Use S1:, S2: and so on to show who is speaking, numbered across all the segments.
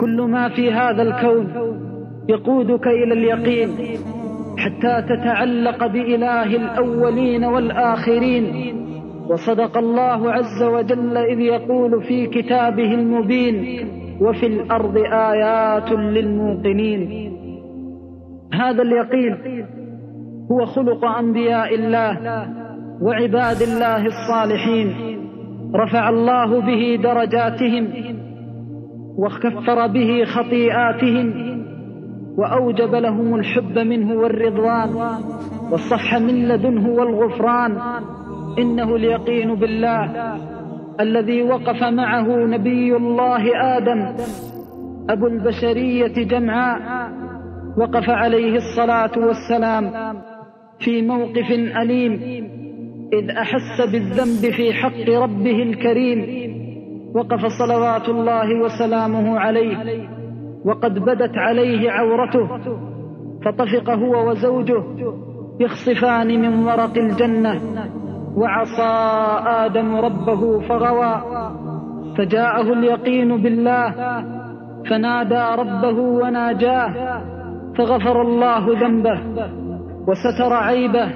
S1: كل ما في هذا الكون يقودك إلى اليقين حتى تتعلق بإله الأولين والآخرين. وصدق الله عز وجل إذ يقول في كتابه المبين وفي الأرض آيات للموقنين. هذا اليقين هو خلق أنبياء الله وعباد الله الصالحين. رفع الله به درجاتهم وكفر به خطيئاتهم وأوجب لهم الحب منه والرضوان والصح من لدنه والغفران. إنه اليقين بالله الذي وقف معه نبي الله آدم أبو البشرية جمعاء وقف عليه الصلاة والسلام في موقف أليم إذ أحس بالذنب في حق ربه الكريم. وقف صلوات الله وسلامه عليه وقد بدت عليه عورته فطفق هو وزوجه يخصفان من ورق الجنة وعصى آدم ربه فغوى فجاءه اليقين بالله فنادى ربه وناجاه فغفر الله ذنبه وستر عيبه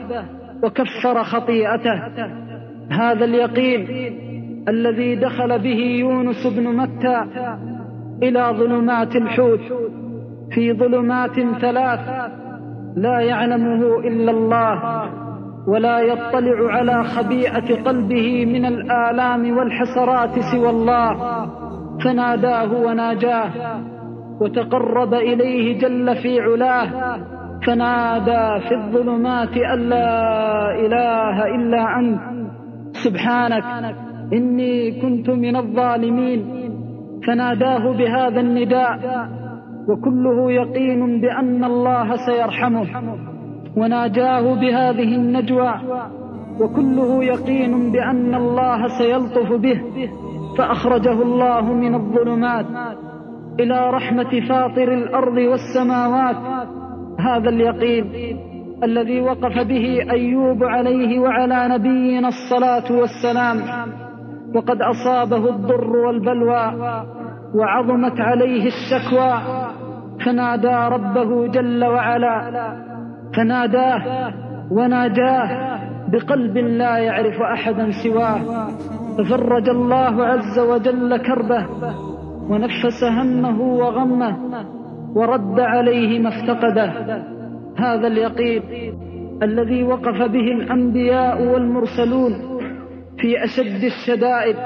S1: وكفر خطيئته. هذا اليقين الذي دخل به يونس بن متى إلى ظلمات الحوت. في ظلمات ثلاث لا يعلمه إلا الله ولا يطلع على خبيئة قلبه من الآلام والحسرات سوى الله. فناداه وناجاه وتقرب إليه جل في علاه. فنادى في الظلمات أن لا إله إلا أنت. سبحانك. إني كنت من الظالمين. فناداه بهذا النداء وكله يقين بأن الله سيرحمه. وناجاه بهذه النجوى وكله يقين بأن الله سيلطف به. فأخرجه الله من الظلمات إلى رحمة فاطر الأرض والسماوات. هذا اليقين الذي وقف به أيوب عليه وعلى نبينا الصلاة والسلام. وقد أصابه الضر والبلوى وعظمت عليه الشكوى فنادى ربه جل وعلا فناداه وناجاه بقلب لا يعرف أحدا سواه ففرج الله عز وجل كربه ونفس همه وغمه ورد عليه ما افتقده. هذا اليقين الذي وقف به الأنبياء والمرسلون في أشد الشدائد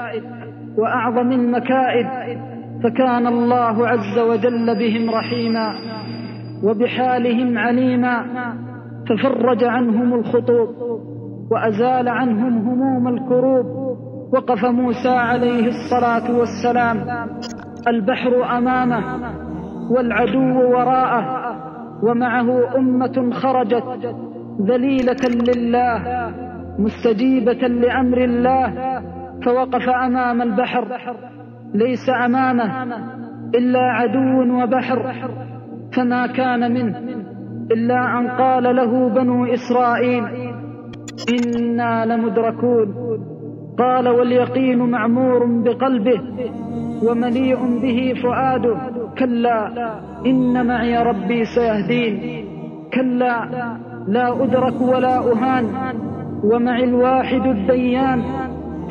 S1: وأعظم المكائد فكان الله عز وجل بهم رحيما وبحالهم عليما ففرج عنهم الخطوب وأزال عنهم هموم الكروب وقف موسى عليه الصلاة والسلام البحر أمامه والعدو وراءه ومعه أمة خرجت ذليلة لله مستجيبة لأمر الله فوقف أمام البحر. ليس أمامه إلا عدو وبحر فما كان منه إلا أن قال له بنو إسرائيل إنا لمدركون قال واليقين معمور بقلبه ومليء به فؤاده كلا إن معي ربي سيهدين كلا لا أدرك ولا أهان ومع الواحد الديان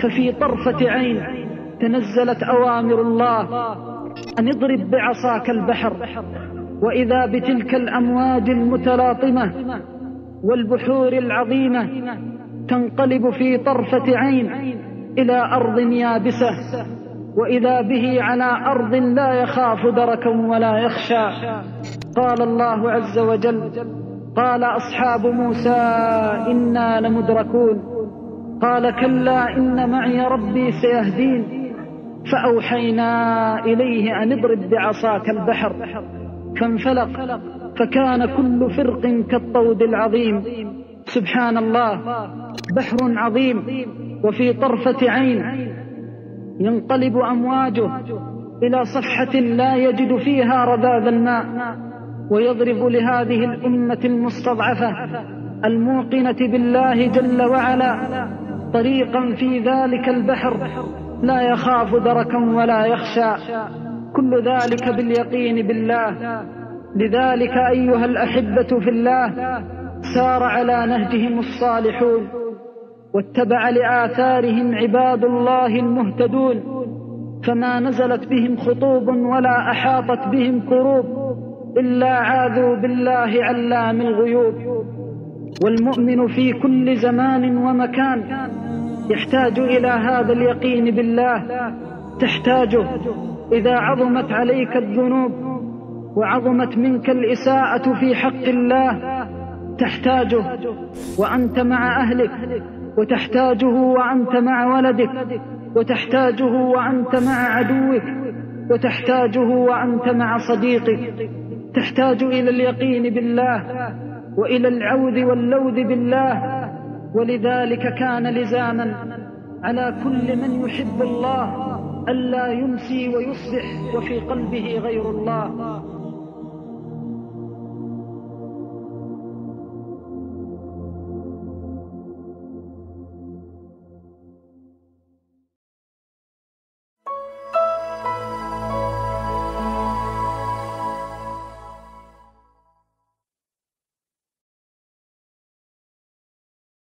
S1: ففي طرفة عين تنزلت أوامر الله. أن اضرب بعصاك البحر وإذا بتلك الأمواج المتلاطمة والبحور العظيمة تنقلب في طرفة عين إلى أرض يابسة وإذا به على أرض لا يخاف دركا ولا يخشى. قال الله عز وجل قال أصحاب موسى إنا لمدركون. قال كلا إن معي ربي سيهدين. فأوحينا إليه أن اضرب بعصاك البحر. فانفلق فكان كل فرق كالطود العظيم. سبحان الله بحر عظيم وفي طرفة عين. ينقلب أمواجه إلى صفحة لا يجد فيها رذاذ الماء. ويضرب لهذه الأمة المستضعفة الموقنة بالله جل وعلا طريقا في ذلك البحر لا يخاف دركا ولا يخشى. كل ذلك باليقين بالله. لذلك أيها الأحبة في الله سار على نهجهم الصالحون واتبع لآثارهم عباد الله المهتدون. فما نزلت بهم خطوب ولا أحاطت بهم كروب إلا عاذوا بالله علام الغيوب والمؤمن في كل زمان ومكان يحتاج إلى هذا اليقين بالله. تحتاجه إذا عظمت عليك الذنوب وعظمت منك الإساءة في حق الله. تحتاجه وأنت مع أهلك وتحتاجه وأنت مع ولدك وتحتاجه وأنت مع عدوك وتحتاجه وأنت مع صديقك. تحتاج إلى اليقين بالله وإلى العوذ واللوذ بالله ولذلك كان لزاما على كل من يحب الله ألا يمسي ويصبح وفي قلبه غير الله.